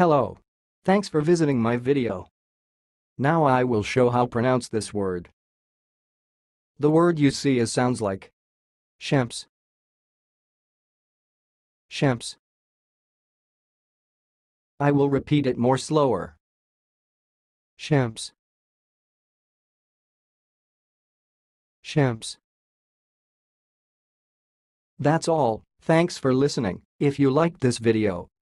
Hello. Thanks for visiting my video. Now I will show how pronounce this word. The word you see is sounds like Shamp's. Shamp's. I will repeat it more slower. Shamp's. Shamp's. That's all, thanks for listening. If you liked this video,